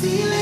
feeling